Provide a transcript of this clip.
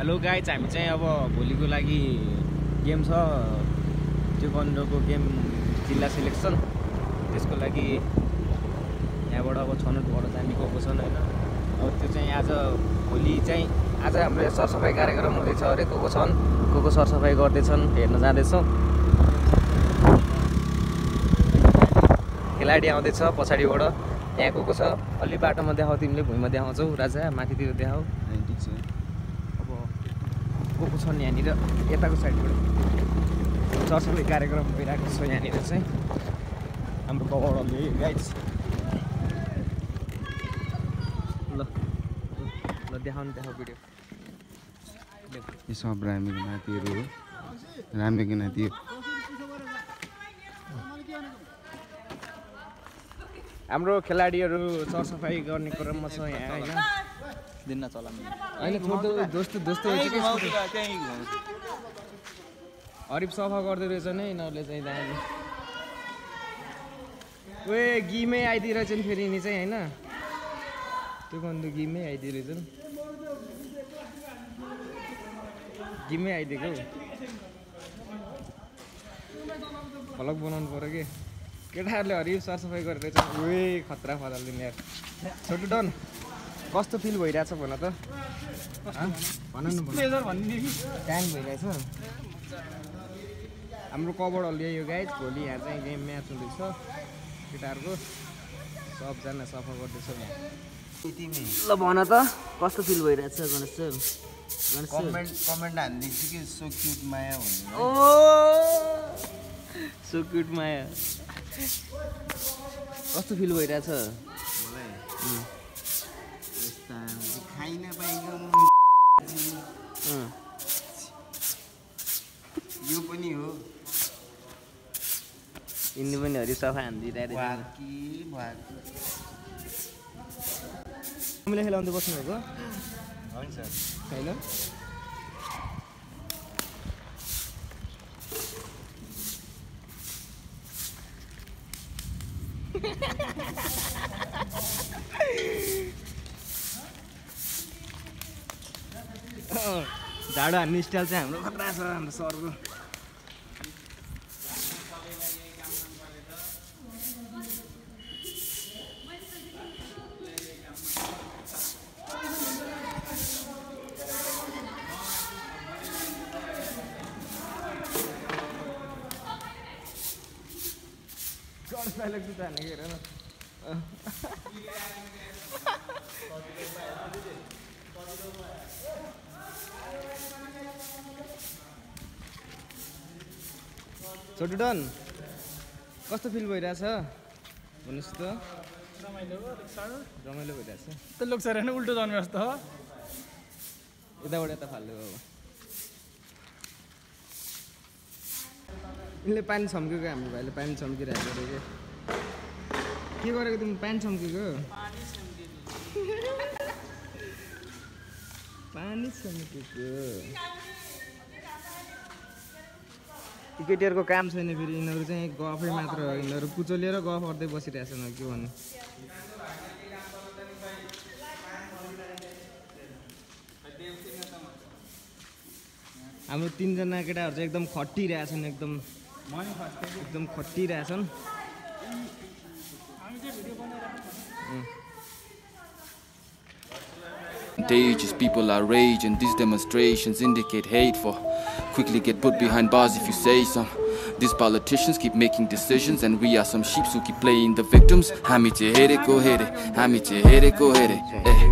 Hello guys हामी चाहिँ अब भोलिको लागि गेम छ। त्यो कन्डोको गेम जिल्ला सिलेक्सन। त्यसको लागि यहाँबाट अब छनौटबाट जाने गएको छन् होइन? अब त्यो चाहिँ आज भोलि चाहिँ आज हाम्रो सरसफाइ कार्यक्रम हुँदैछ अरे को को छन्? को को सरसफाइ गर्दैछन्? हेर्न जाँदैछौँ। खेलाडी आउँदैछ पछाडिबाट। यहाँ को को छ? अलि बाटोमा देखाऊ तिमीले भुइँमा देखाउँछौ। राजा माथितिर देखाऊ। को को छन् यहाँनिर यताको साइडबाट सरसफाइ कार्यक्रम भइरहेको छ यहाँनिर चाहिँ हाम्रो कवडले गाइड्स ल ल देखाउनु देखाऊ भिडियो यो सब रामेको नातिहरू हो रामेको नाति हाम्रो खेलाडीहरू सरसफाइ गर्ने क्रममा छ यहाँ होइन चला हरिफ सफा गर्दो रहेछ नि यिनीहरूले चाहिँ दामी। ओए गिमै आइदिरहेछन् फेरि यिनी चाहिँ होइन? त्यो गन्धु गिमै आइदिरहेछन् गिमै आइदिएको हौ। भलक बनाउनु पऱ्यो कि। केटाहरूले हरियो सरसफाइ गरेर चाहिँ ओए खतरा फजालिदिने यार छोटो डन। कस्तो फिल भइरहेछ भन त? हँ? भन न ट्याङ भइरहेछ। हाम्रो कबड ल्यायो गाइज भोलि यहाँ चाहिँ गेम म्याच हुँदैछ। केटाहरूको सबजना सफा गर्दैछ। यहाँ ल भन त कस्तो फिल भइरहेछ Ganesh sir Ganesh sir comment comment हानिदिन्छु कि सो क्युट माया भन्ने। ओ! सो क्युट माया। कस्तो फिल भइरहेछ? मलाई। यो पनि हो। यिनी पनि हरि सफा हामीले खेलाउँदै बस्नुभएको? होइन अँ, झाडु हान्ने स्टाइल चाहिँ हाम्रो खतरा छ हाम्रो सरको। गणेश भाइलाई जुत्ता हानेको हेर न छोटु डन कस्तो फिल भइरहेछ? भन्नुहोस् त। रमाइलो भइरहेछ। त लोक सर होइन उल्टो जन्मेस् त यताबाट यता फाल्यो अब यिनले पानी छम्केको हाम्रो भाइले? पानी छम्किरहेको के? के गरेको तिमी? पानी छम्केको पानी छम्केको ती केटीहरूको काम छैन फेरि यिनीहरू चाहिँ गफै मात्र हो। यिनीहरू पुचो लिएर गफ गर्दै बसिरहेछन् के भन्नु? हाम्रो तिनजना केटाहरू चाहिँ एकदम खटिरहेछन् एकदम एकदम खटिरहेछन् Contagious people are rage and these demonstrations indicate hate for quickly get put behind bars if you say some. These politicians keep making decisions and we are some sheeps who keep playing the victims. Hami te here ko here, hami te here. Eh.